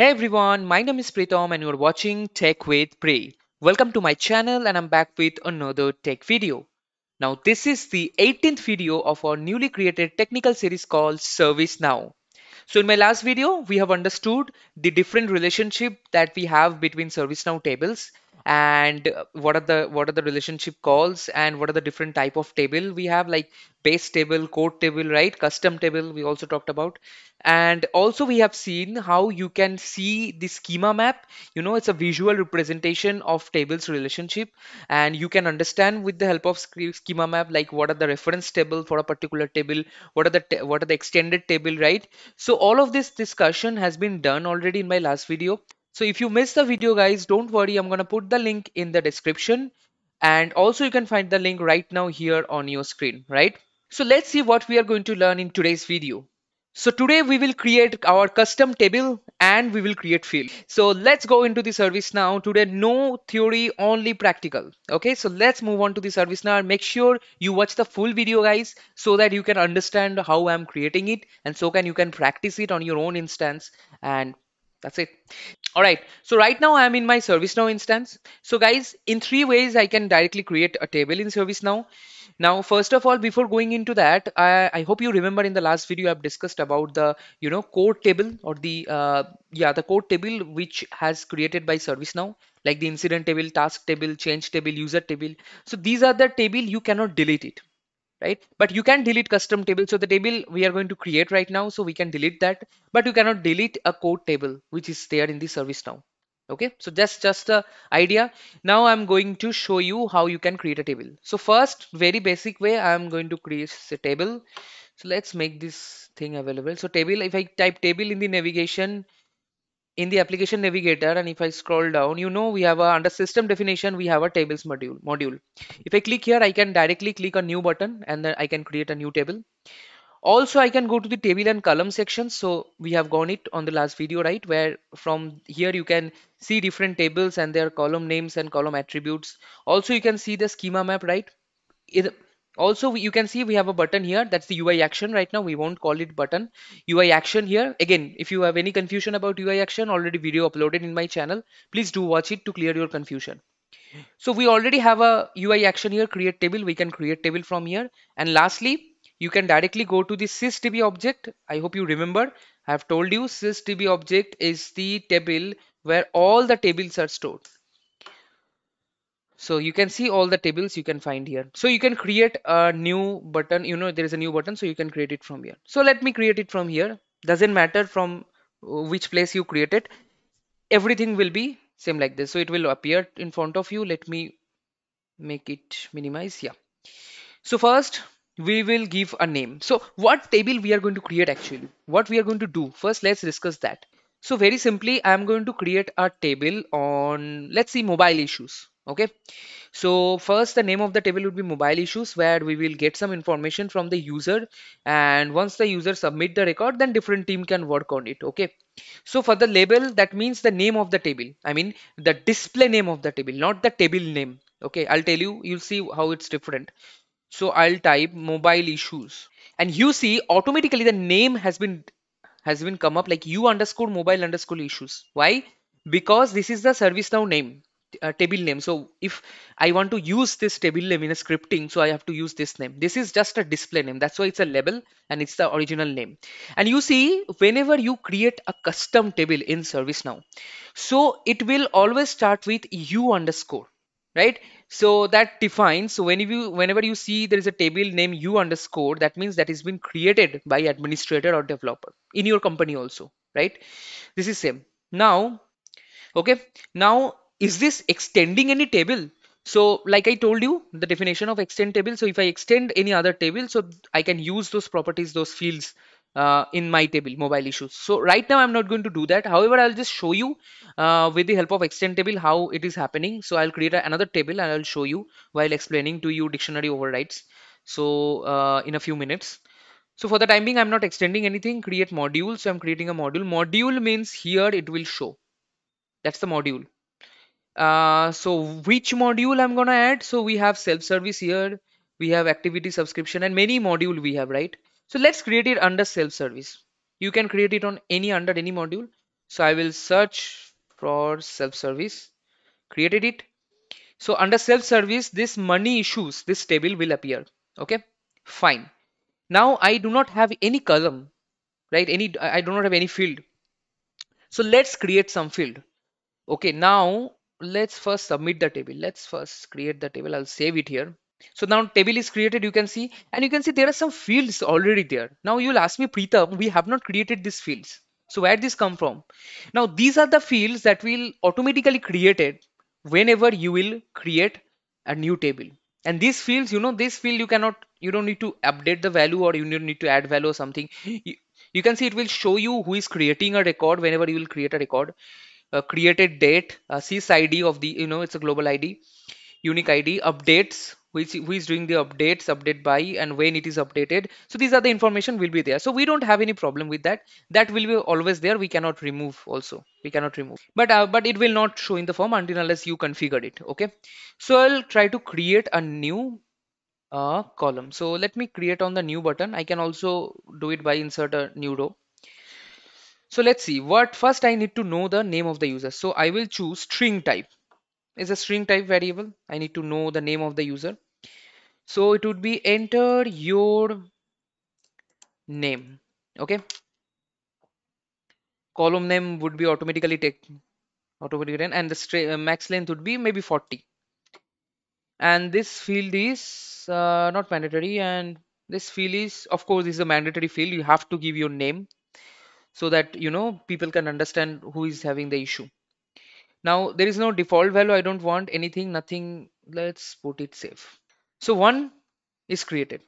Hey everyone, my name is Pritam and you're watching Tech with Pri. Welcome to my channel and I'm back with another tech video. Now this is the 18th video of our newly created technical series called ServiceNow. So in my last video, we have understood the different relationship that we have between ServiceNow tables and uh, what are the what are the relationship calls and what are the different type of table we have like base table, code table, right? Custom table we also talked about. And also we have seen how you can see the schema map. You know, it's a visual representation of tables relationship and you can understand with the help of schema map like what are the reference table for a particular table, what are the what are the extended table, right? So all of this discussion has been done already in my last video. So if you missed the video guys, don't worry, I'm gonna put the link in the description and also you can find the link right now here on your screen, right? So let's see what we are going to learn in today's video. So today we will create our custom table and we will create field. So let's go into the ServiceNow. Today no theory, only practical. Okay, so let's move on to the ServiceNow. Make sure you watch the full video guys so that you can understand how I'm creating it and so can you can practice it on your own instance and that's it. All right. So right now I'm in my ServiceNow instance. So guys, in three ways I can directly create a table in ServiceNow. Now, first of all, before going into that, I, I hope you remember in the last video I've discussed about the, you know, code table or the, uh, yeah, the code table which has created by ServiceNow, like the incident table, task table, change table, user table. So these are the table you cannot delete it right? But you can delete custom table. So the table we are going to create right now, so we can delete that, but you cannot delete a code table which is there in the ServiceNow. Okay, so that's just the idea. Now I'm going to show you how you can create a table. So first, very basic way, I'm going to create a table. So let's make this thing available. So table, if I type table in the navigation, in the application navigator and if I scroll down you know we have a under system definition we have a tables module module. If I click here I can directly click a new button and then I can create a new table. Also I can go to the table and column section. So we have gone it on the last video right where from here you can see different tables and their column names and column attributes. Also you can see the schema map right also you can see we have a button here. That's the UI action right now. We won't call it button. UI action here. Again if you have any confusion about UI action already video uploaded in my channel. Please do watch it to clear your confusion. So we already have a UI action here. Create table. We can create table from here. And lastly you can directly go to the sysdb object. I hope you remember. I have told you sysdb object is the table where all the tables are stored so you can see all the tables you can find here. So you can create a new button. You know there is a new button so you can create it from here. So let me create it from here. Doesn't matter from uh, which place you create it. Everything will be same like this. So it will appear in front of you. Let me make it minimize. Yeah. So first we will give a name. So what table we are going to create actually? What we are going to do? First let's discuss that. So very simply i'm going to create a table on let's see mobile issues okay? So first the name of the table would be mobile issues where we will get some information from the user. And once the user submit the record then different team can work on it. Okay? So for the label that means the name of the table. I mean the display name of the table not the table name. Okay? I'll tell you you'll see how it's different. So i'll type mobile issues. And you see automatically the name has been has been come up like u underscore mobile underscore issues. Why? Because this is the ServiceNow name uh, table name. So if i want to use this table name in a scripting so i have to use this name. This is just a display name. That's why it's a label and it's the original name. And you see whenever you create a custom table in ServiceNow so it will always start with u underscore right? So that defines so whenever you whenever you see there is a table name u underscore that means that is been created by administrator or developer in your company also right? This is same. Now okay. Now is this extending any table? So like i told you the definition of extend table so if i extend any other table so i can use those properties those fields uh, in my table mobile issues. So right now i'm not going to do that. However i'll just show you uh, with the help of extend table how it is happening. So i'll create another table and i'll show you while explaining to you dictionary overrides. So uh, in a few minutes. So for the time being i'm not extending anything. Create module. So i'm creating a module. Module means here it will show. That's the module uh, so which module I'm gonna add? So we have self-service here, we have activity subscription and many module we have, right? So let's create it under self-service. You can create it on any under any module. So I will search for self-service, created it. So under self-service, this money issues, this table will appear. Okay, fine. Now I do not have any column, right? Any, I I do not have any field. So let's create some field. Okay, now let's first submit the table. Let's first create the table. I'll save it here. So now table is created, you can see, and you can see there are some fields already there. Now you'll ask me, Preetham, we have not created these fields. So where this come from? Now these are the fields that will automatically created whenever you will create a new table. And these fields, you know, this field you cannot, you don't need to update the value or you don't need to add value or something. You, you can see it will show you who is creating a record whenever you will create a record. A created date, a sys ID of the, you know, it's a global ID unique id updates which who is doing the updates update by and when it is updated. So these are the information will be there. So we don't have any problem with that. That will be always there. We cannot remove also. We cannot remove. But uh, but it will not show in the form until unless you configured it. Okay? So i'll try to create a new uh, column. So let me create on the new button. I can also do it by insert a new row so let's see what first i need to know the name of the user so i will choose string type is a string type variable. I need to know the name of the user. So it would be enter your name. Okay. Column name would be automatically take automatically and the uh, max length would be maybe 40. And this field is uh, not mandatory and this field is of course is a mandatory field. You have to give your name so that you know people can understand who is having the issue. Now there is no default value. I don't want anything, nothing. Let's put it safe. So one is created.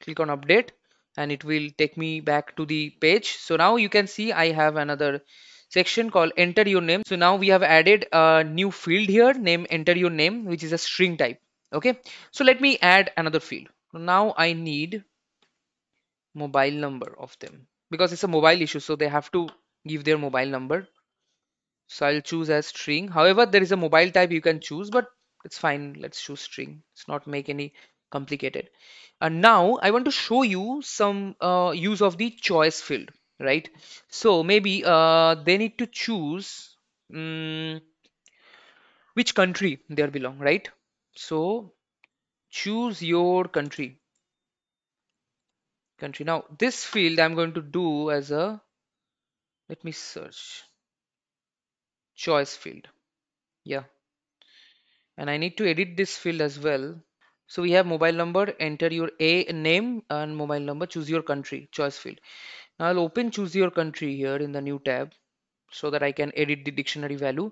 Click on update and it will take me back to the page. So now you can see I have another section called enter your name. So now we have added a new field here name enter your name which is a string type. Okay. So let me add another field. Now I need mobile number of them because it's a mobile issue. So they have to give their mobile number. So I'll choose as string. However, there is a mobile type you can choose, but it's fine. Let's choose string. It's not make any complicated. And now I want to show you some uh, use of the choice field, right? So maybe uh, they need to choose um, which country they belong, right? So choose your country. Country. Now this field I'm going to do as a let me search choice field. Yeah. And I need to edit this field as well. So we have mobile number, enter your A name and mobile number, choose your country, choice field. Now I'll open choose your country here in the new tab so that I can edit the dictionary value.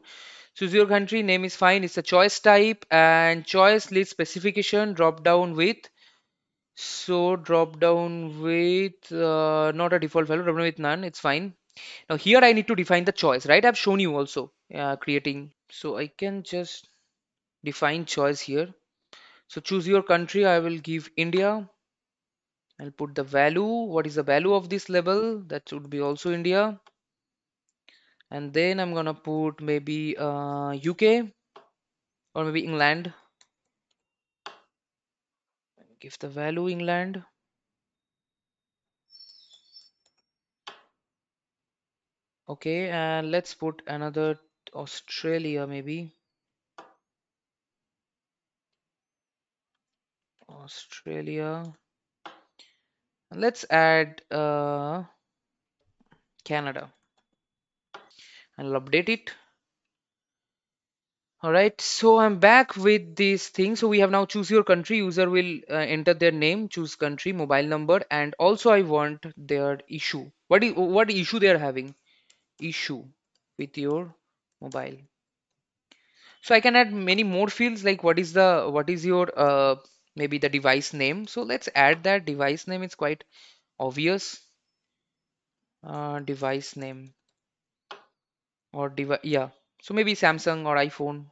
Choose your country, name is fine, it's a choice type and choice list specification drop down with so drop down with uh, not a default value, drop down with none, it's fine. Now here I need to define the choice, right? I've shown you also uh, creating. So I can just define choice here. So choose your country, I will give India. I'll put the value. What is the value of this level? That should be also India. And then I'm gonna put maybe uh, UK or maybe England. Give the value England. Okay, and let's put another Australia maybe. Australia. Let's add uh, Canada. I'll update it. All right, so I'm back with this thing. So we have now choose your country. User will uh, enter their name, choose country, mobile number, and also I want their issue. What is what issue they are having? Issue with your mobile. So I can add many more fields like what is the what is your uh, maybe the device name. So let's add that device name. It's quite obvious. Uh, device name or device yeah. So maybe Samsung or iPhone.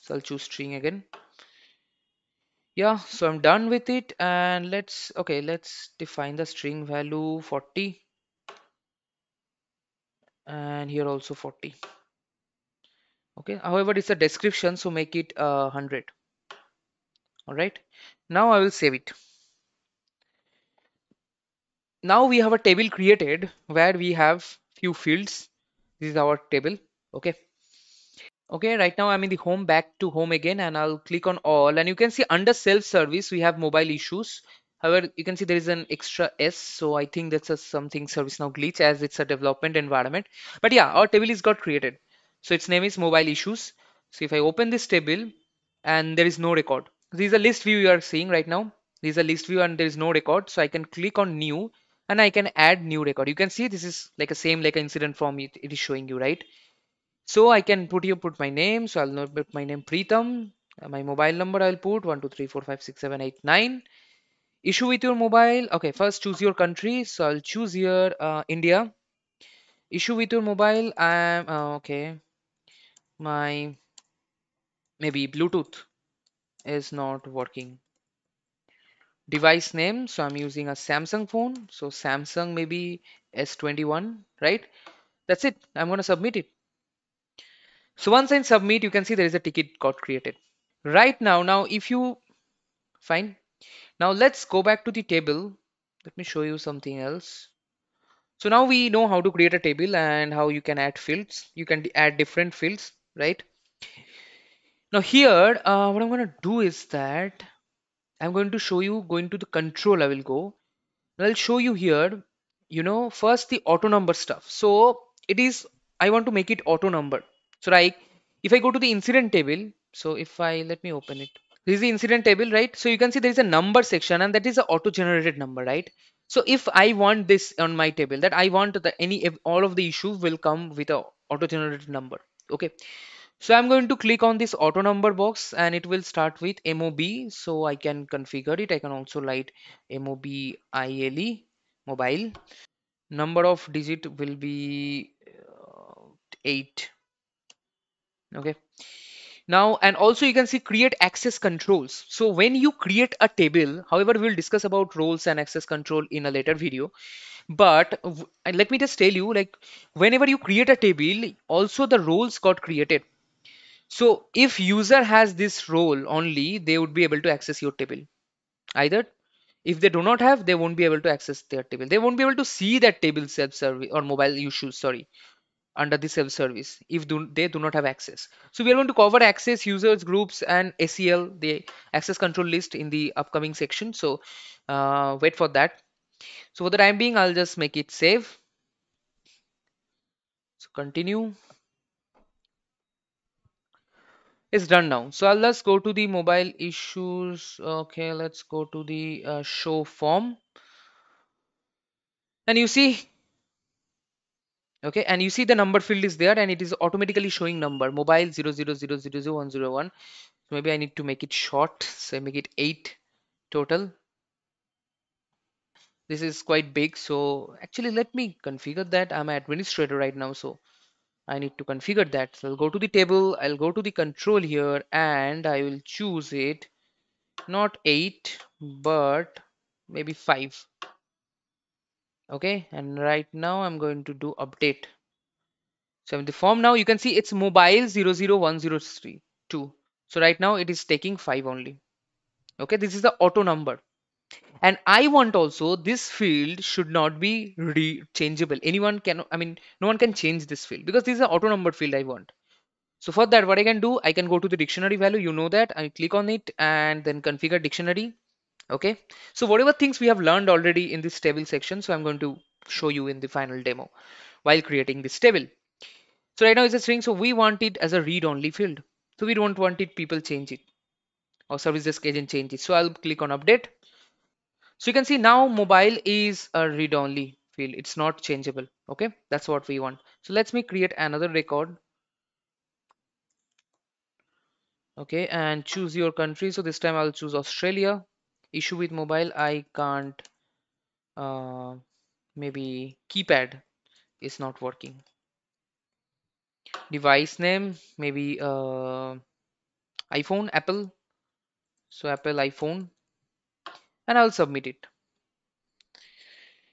So I'll choose string again. Yeah, so I'm done with it and let's okay, let's define the string value 40 and here also 40. Okay, however, it's a description, so make it uh, 100. All right, now I will save it. Now we have a table created where we have few fields this is our table okay okay right now i'm in the home back to home again and i'll click on all. And you can see under self service we have mobile issues. However you can see there is an extra s so i think that's a something ServiceNow glitch as it's a development environment. But yeah our table is got created. So its name is mobile issues. So if i open this table and there is no record. This is a list view you are seeing right now. This is a list view and there is no record. So i can click on new and i can add new record. You can see this is like a same like an incident form it, it is showing you right so I can put you put my name. So I'll not put my name Preetham. Uh, My mobile number I'll put one two three four five six seven eight nine. Issue with your mobile. Okay, first choose your country. So I'll choose here uh, India. Issue with your mobile. I'm uh, okay. My maybe Bluetooth is not working. Device name. So I'm using a Samsung phone. So Samsung maybe S21, right? That's it. I'm gonna submit it. So once I submit, you can see there is a ticket got created. Right now, now if you fine. Now let's go back to the table. Let me show you something else. So now we know how to create a table and how you can add fields. You can add different fields, right? Now here, uh, what I'm going to do is that I'm going to show you going to the control. I will go. I'll show you here, you know, first the auto number stuff. So it is, I want to make it auto number. So like if I go to the incident table, so if I, let me open it. This is the incident table, right? So you can see there is a number section and that is an auto-generated number, right? So if I want this on my table, that I want the any all of the issues will come with a auto-generated number. Okay. So I'm going to click on this auto number box and it will start with MOB. So I can configure it. I can also write MOBILE mobile. Number of digit will be uh, 8. Okay. Now, and also you can see create access controls. So when you create a table, however, we'll discuss about roles and access control in a later video. But and let me just tell you, like whenever you create a table, also the roles got created. So if user has this role only, they would be able to access your table. Either if they do not have, they won't be able to access their table. They won't be able to see that table self-service or mobile issues, sorry under the self-service if do, they do not have access. So we are going to cover access, users, groups, and ACL, the access control list in the upcoming section. So uh, wait for that. So for the time being, I'll just make it save. So continue. It's done now. So I'll just go to the mobile issues. Okay, let's go to the uh, show form. And you see, okay, and you see the number field is there and it is automatically showing number mobile 000000101. So maybe I need to make it short. So I make it 8 total. This is quite big. So actually, let me configure that. I'm an administrator right now, so I need to configure that. So I'll go to the table, I'll go to the control here, and I will choose it not 8, but maybe 5. Okay, and right now I'm going to do update. So in the form now, you can see it's mobile 001032. So right now it is taking 5 only. Okay, this is the auto number. and i want also this field should not be changeable anyone can i mean no one can change this field because this is an auto numbered field i want so for that what i can do i can go to the dictionary value you know that i click on it and then configure dictionary okay so whatever things we have learned already in this table section so i'm going to show you in the final demo while creating this table so right now it's a string so we want it as a read only field so we don't want it people change it or service desk agent change it so i'll click on update So you can see now mobile is a read-only field. It's not changeable. Okay, that's what we want. So let's me create another record. Okay, and choose your country. So this time I'll choose Australia. Issue with mobile, I can't. Uh, maybe keypad is not working. Device name, maybe uh, iPhone, Apple. So Apple iPhone, and I'll submit it.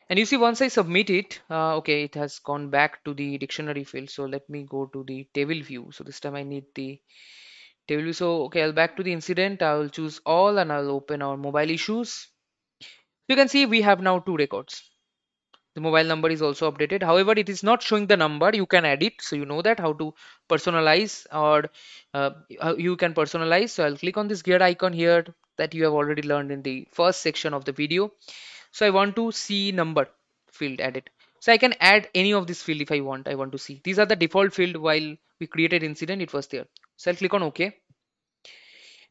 And you see, once I submit it, uh, okay, it has gone back to the dictionary field. So let me go to the table view. So this time I need the table. So okay, I'll back to the incident. I'll choose all and I'll open our mobile issues. You can see we have now two records. the mobile number is also updated however it is not showing the number you can add it so you know that how to personalize or uh, you can personalize so i'll click on this gear icon here that you have already learned in the first section of the video so i want to see number field added so i can add any of this field if i want i want to see these are the default field while we created incident it was there so i'll click on ok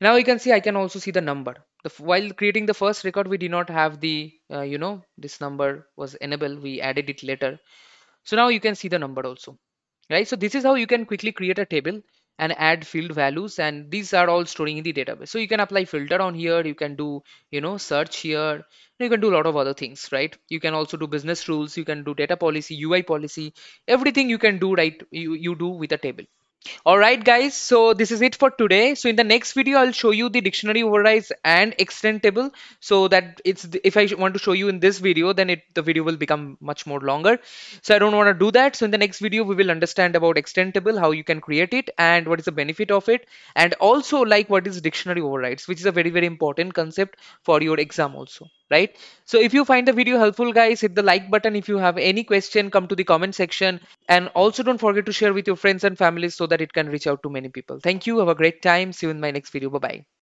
now you can see I can also see the number. The, while creating the first record, we did not have the, uh, you know, this number was enabled. We added it later. So now you can see the number also, right? So this is how you can quickly create a table and add field values and these are all storing in the database. So you can apply filter on here. You can do, you know, search here. You can do a lot of other things, right? You can also do business rules. You can do data policy, UI policy, everything you can do, right? You, you do with a table. Alright guys, so this is it for today. So in the next video, I'll show you the dictionary overrides and extend table so that it's if I want to show you in this video, then it the video will become much more longer. So I don't want to do that. So in the next video, we will understand about extend table, how you can create it and what is the benefit of it. And also like what is dictionary overrides, which is a very, very important concept for your exam also right? So if you find the video helpful guys hit the like button. If you have any question come to the comment section. And also don't forget to share with your friends and families so that it can reach out to many people. Thank you. Have a great time. See you in my next video. Bye bye